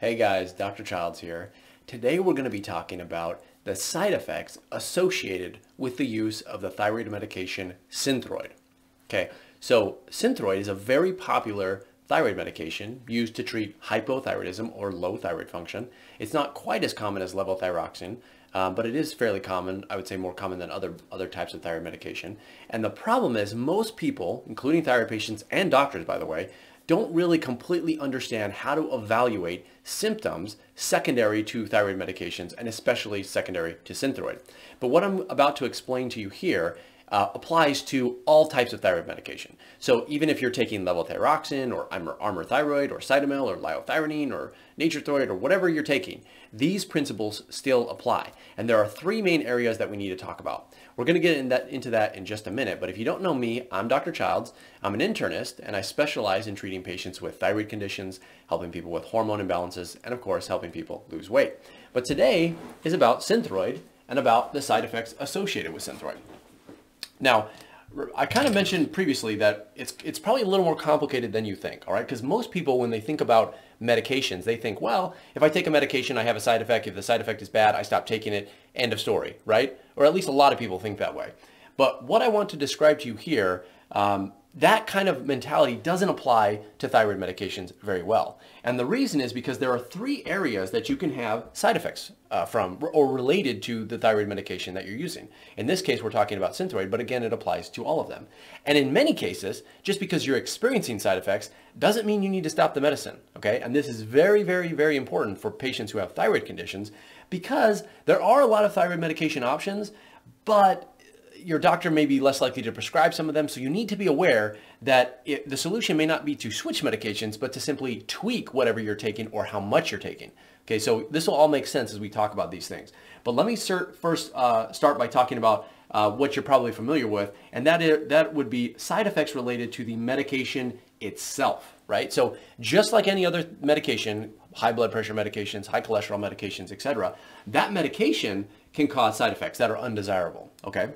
Hey guys, Dr. Childs here. Today we're going to be talking about the side effects associated with the use of the thyroid medication Synthroid. Okay, so Synthroid is a very popular thyroid medication used to treat hypothyroidism or low thyroid function. It's not quite as common as levothyroxine, um, but it is fairly common. I would say more common than other, other types of thyroid medication. And the problem is most people, including thyroid patients and doctors, by the way, don't really completely understand how to evaluate symptoms secondary to thyroid medications and especially secondary to Synthroid. But what I'm about to explain to you here uh, applies to all types of thyroid medication. So even if you're taking levothyroxine or Armour Thyroid or Cytomel or liothyronine or Nature-Throid or whatever you're taking, these principles still apply. And there are three main areas that we need to talk about. We're going to get in that, into that in just a minute, but if you don't know me, I'm Dr. Childs. I'm an internist and I specialize in treating patients with thyroid conditions, helping people with hormone imbalances, and of course helping people lose weight. But today is about Synthroid and about the side effects associated with Synthroid. Now, I kind of mentioned previously that it's it's probably a little more complicated than you think, all right? Because most people, when they think about medications, they think, well, if I take a medication, I have a side effect. If the side effect is bad, I stop taking it. End of story, right? Or at least a lot of people think that way. But what I want to describe to you here um, that kind of mentality doesn't apply to thyroid medications very well. And the reason is because there are three areas that you can have side effects uh, from or related to the thyroid medication that you're using. In this case, we're talking about Synthroid, but again, it applies to all of them. And in many cases, just because you're experiencing side effects doesn't mean you need to stop the medicine, okay? And this is very, very, very important for patients who have thyroid conditions because there are a lot of thyroid medication options, but your doctor may be less likely to prescribe some of them. So you need to be aware that it, the solution may not be to switch medications, but to simply tweak whatever you're taking or how much you're taking. Okay, so this will all make sense as we talk about these things. But let me first uh, start by talking about uh, what you're probably familiar with, and that is, that would be side effects related to the medication itself, right? So just like any other medication, high blood pressure medications, high cholesterol medications, etc., that medication can cause side effects that are undesirable, okay?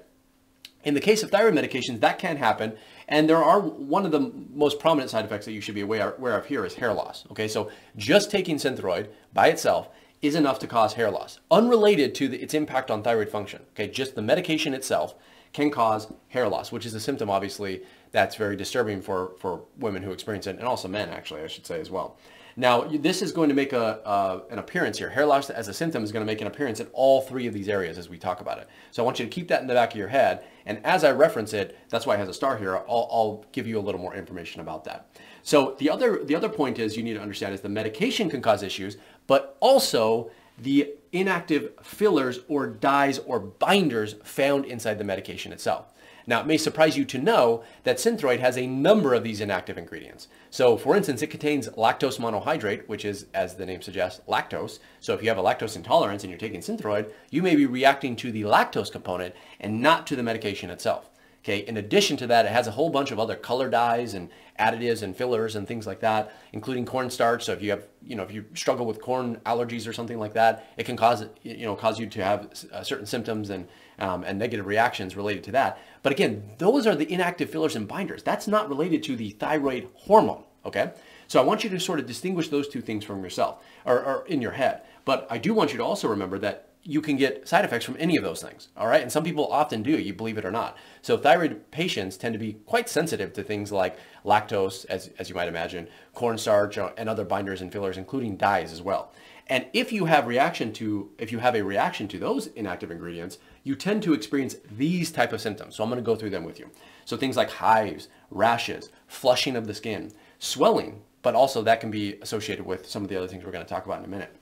In the case of thyroid medications, that can happen. And there are one of the most prominent side effects that you should be aware, of here is hair loss. Okay, so just taking Synthroid by itself is enough to cause hair loss, unrelated to the, its impact on thyroid function. Okay, just the medication itself can cause hair loss, which is a symptom, obviously, that's very disturbing for, for women who experience it, and also men, actually, I should say as well. Now, this is going to make a, uh, an appearance here. Hair loss as a symptom is going to make an appearance in all three of these areas as we talk about it. So I want you to keep that in the back of your head. And as I reference it, that's why it has a star here. I'll, I'll give you a little more information about that. So the other, the other point is you need to understand is the medication can cause issues, but also the inactive fillers or dyes or binders found inside the medication itself. Now, it may surprise you to know that Synthroid has a number of these inactive ingredients. So, for instance, it contains lactose monohydrate, which is, as the name suggests, lactose. So if you have a lactose intolerance and you're taking Synthroid, you may be reacting to the lactose component and not to the medication itself. Okay, in addition to that, it has a whole bunch of other color dyes and additives and fillers and things like that, including cornstarch. So if you have, you know, if you struggle with corn allergies or something like that, it can cause, you know, cause you to have uh, certain symptoms and um, and negative reactions related to that. But again, those are the inactive fillers and binders. That's not related to the thyroid hormone. Okay, so I want you to sort of distinguish those two things from yourself or, or in your head. But I do want you to also remember that you can get side effects from any of those things. All right. And some people often do, you believe it or not. So thyroid patients tend to be quite sensitive to things like lactose, as, as you might imagine, cornstarch, uh, and other binders and fillers, including dyes as well. And if you have reaction to, if you have a reaction to those inactive ingredients, you tend to experience these type of symptoms. So I'm going to go through them with you. So things like hives, rashes, flushing of the skin, swelling, but also that can be associated with some of the other things we're going to talk about in a minute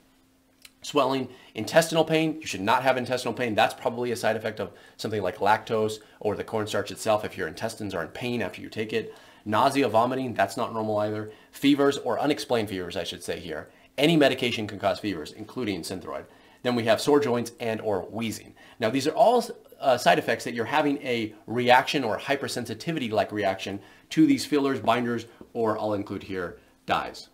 swelling, intestinal pain. You should not have intestinal pain. That's probably a side effect of something like lactose or the cornstarch itself if your intestines are in pain after you take it. Nausea, vomiting, that's not normal either. Fevers or unexplained fevers, I should say here. Any medication can cause fevers, including Synthroid. Then we have sore joints and or wheezing. Now these are all uh, side effects that you're having a reaction or hypersensitivity-like reaction to these fillers, binders, or I'll include here, dyes.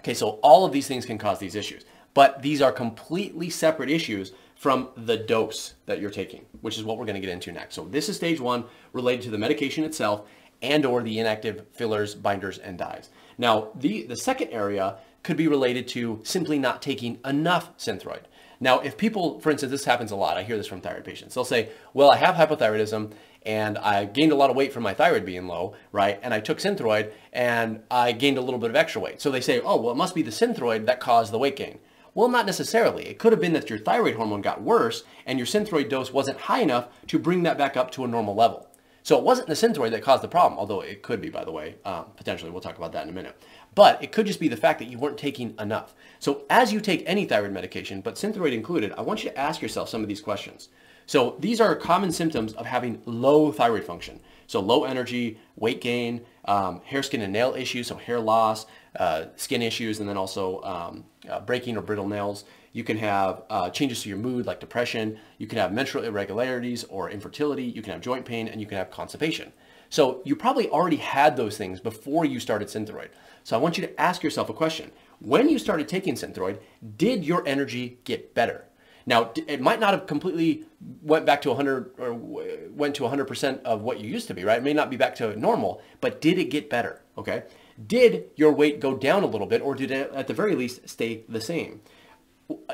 Okay, so all of these things can cause these issues. But these are completely separate issues from the dose that you're taking, which is what we're going to get into next. So this is stage one related to the medication itself and or the inactive fillers, binders, and dyes. Now, the, the second area could be related to simply not taking enough Synthroid. Now, if people, for instance, this happens a lot. I hear this from thyroid patients. They'll say, well, I have hypothyroidism and I gained a lot of weight from my thyroid being low, right? And I took Synthroid and I gained a little bit of extra weight. So they say, oh, well, it must be the Synthroid that caused the weight gain. Well, not necessarily. It could have been that your thyroid hormone got worse and your Synthroid dose wasn't high enough to bring that back up to a normal level. So it wasn't the Synthroid that caused the problem, although it could be, by the way, um, potentially. We'll talk about that in a minute. But it could just be the fact that you weren't taking enough. So as you take any thyroid medication, but Synthroid included, I want you to ask yourself some of these questions. So these are common symptoms of having low thyroid function. So low energy, weight gain, um, hair, skin, and nail issues, so hair loss, uh, skin issues, and then also um, uh, breaking or brittle nails. You can have uh, changes to your mood like depression. You can have menstrual irregularities or infertility. You can have joint pain and you can have constipation. So you probably already had those things before you started Synthroid. So I want you to ask yourself a question. When you started taking Synthroid, did your energy get better? Now, it might not have completely went back to 100 or went to 100% of what you used to be, right? It may not be back to normal, but did it get better? Okay. Did your weight go down a little bit or did it at the very least stay the same?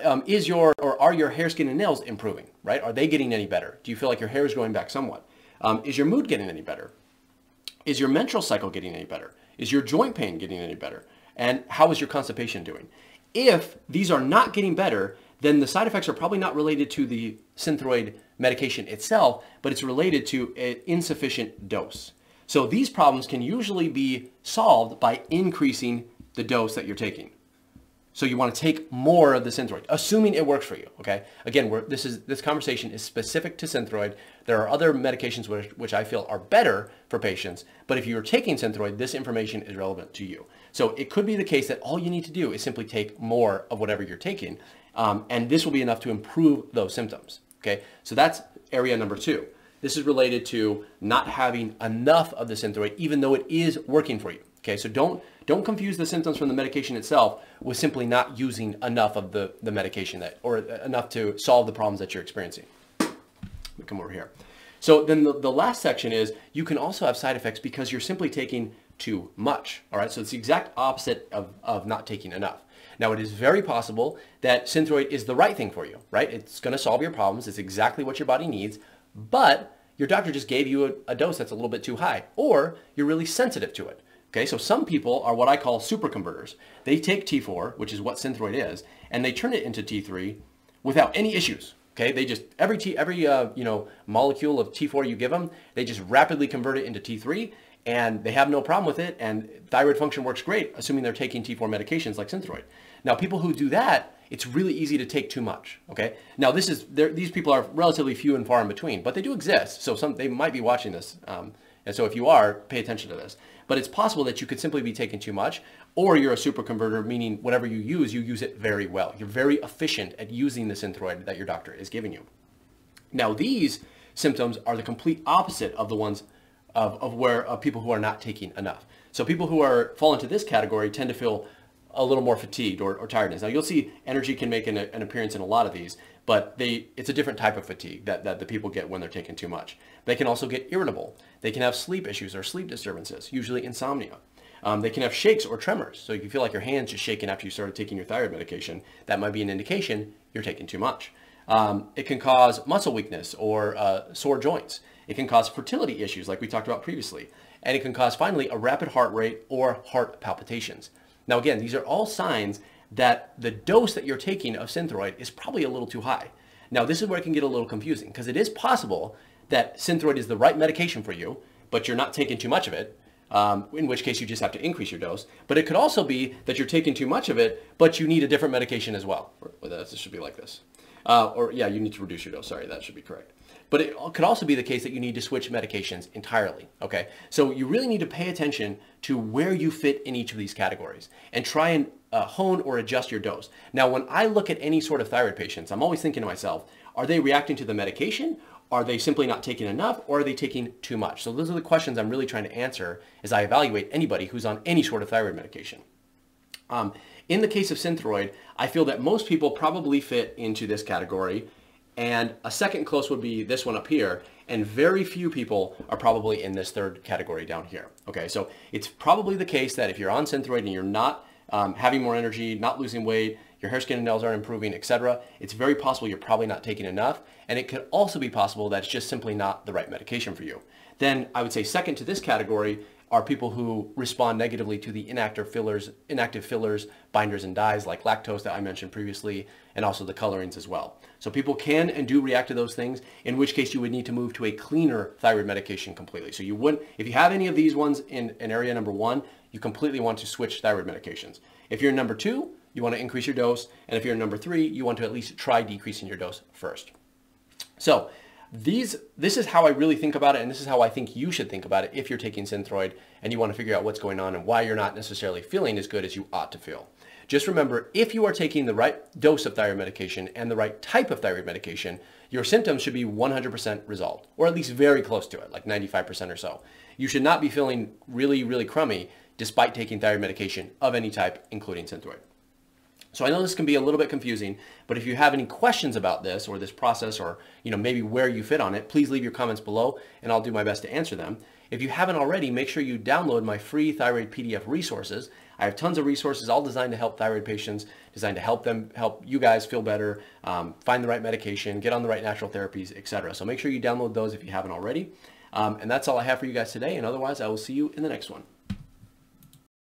Um, is your or are your hair, skin, and nails improving, right? Are they getting any better? Do you feel like your hair is growing back somewhat? Um, is your mood getting any better? Is your menstrual cycle getting any better? Is your joint pain getting any better? And how is your constipation doing? If these are not getting better, then the side effects are probably not related to the Synthroid medication itself, but it's related to an insufficient dose. So these problems can usually be solved by increasing the dose that you're taking. So you want to take more of the Synthroid, assuming it works for you. Okay. Again, this is this conversation is specific to Synthroid. There are other medications which, which I feel are better for patients, but if you're taking Synthroid, this information is relevant to you. So it could be the case that all you need to do is simply take more of whatever you're taking, um, and this will be enough to improve those symptoms. Okay. So that's area number two. This is related to not having enough of the Synthroid, even though it is working for you. Okay, so don't don't confuse the symptoms from the medication itself with simply not using enough of the, the medication that or enough to solve the problems that you're experiencing. Let me come over here. So then the, the last section is you can also have side effects because you're simply taking too much. All right, so it's the exact opposite of, of not taking enough. Now it is very possible that Synthroid is the right thing for you, right? It's going to solve your problems. It's exactly what your body needs, but your doctor just gave you a, a dose that's a little bit too high, or you're really sensitive to it. Okay, so some people are what I call super converters. They take T4, which is what Synthroid is, and they turn it into T3 without any issues. Okay, they just every T every uh, you know molecule of T4 you give them, they just rapidly convert it into T3, and they have no problem with it. And thyroid function works great, assuming they're taking T4 medications like Synthroid. Now, people who do that, it's really easy to take too much. Okay, now this is these people are relatively few and far in between, but they do exist. So some they might be watching this, um, and so if you are, pay attention to this. But it's possible that you could simply be taking too much, or you're a super converter, meaning whatever you use, you use it very well. You're very efficient at using the synthroid that your doctor is giving you. Now, these symptoms are the complete opposite of the ones of, of where of people who are not taking enough. So people who are fall into this category tend to feel a little more fatigued or, or tiredness. Now you'll see energy can make an, an, appearance in a lot of these, but they it's a different type of fatigue that, that the people get when they're taking too much. They can also get irritable. They can have sleep issues or sleep disturbances, usually insomnia. Um, they can have shakes or tremors. So if you feel like your hands just shaking after you started taking your thyroid medication, that might be an indication you're taking too much. Um, it can cause muscle weakness or uh, sore joints. It can cause fertility issues like we talked about previously. And it can cause finally a rapid heart rate or heart palpitations. Now again, these are all signs that the dose that you're taking of Synthroid is probably a little too high. Now this is where it can get a little confusing because it is possible that Synthroid is the right medication for you, but you're not taking too much of it, um, in which case you just have to increase your dose. But it could also be that you're taking too much of it, but you need a different medication as well. This should be like this. Uh, or yeah, you need to reduce your dose. Sorry, that should be correct. But it could also be the case that you need to switch medications entirely. Okay, so you really need to pay attention to where you fit in each of these categories and try and uh, hone or adjust your dose. Now, when I look at any sort of thyroid patients, I'm always thinking to myself, are they reacting to the medication are they simply not taking enough or are they taking too much? So those are the questions I'm really trying to answer as I evaluate anybody who's on any sort of thyroid medication. Um, in the case of Synthroid, I feel that most people probably fit into this category and a second close would be this one up here and very few people are probably in this third category down here. Okay, so it's probably the case that if you're on Synthroid and you're not um, having more energy, not losing weight, your hair, skin, and nails aren't improving, etc., it's very possible you're probably not taking enough. And it could also be possible that it's just simply not the right medication for you. Then I would say second to this category are people who respond negatively to the inactive fillers, inactive fillers, binders, and dyes like lactose that I mentioned previously, and also the colorings as well. So people can and do react to those things, in which case you would need to move to a cleaner thyroid medication completely. So you wouldn't, if you have any of these ones in an area number one, you completely want to switch thyroid medications. If you're number two, you want to increase your dose, and if you're number three, you want to at least try decreasing your dose first. So these, this is how I really think about it, and this is how I think you should think about it if you're taking Synthroid and you want to figure out what's going on and why you're not necessarily feeling as good as you ought to feel. Just remember, if you are taking the right dose of thyroid medication and the right type of thyroid medication, your symptoms should be 100% resolved, or at least very close to it, like 95% or so. You should not be feeling really, really crummy despite taking thyroid medication of any type, including Synthroid. So I know this can be a little bit confusing, but if you have any questions about this or this process or you know maybe where you fit on it, please leave your comments below and I'll do my best to answer them. If you haven't already, make sure you download my free thyroid PDF resources. I have tons of resources all designed to help thyroid patients, designed to help them, help you guys feel better, um, find the right medication, get on the right natural therapies, etc. So make sure you download those if you haven't already. Um, and that's all I have for you guys today. And otherwise, I will see you in the next one.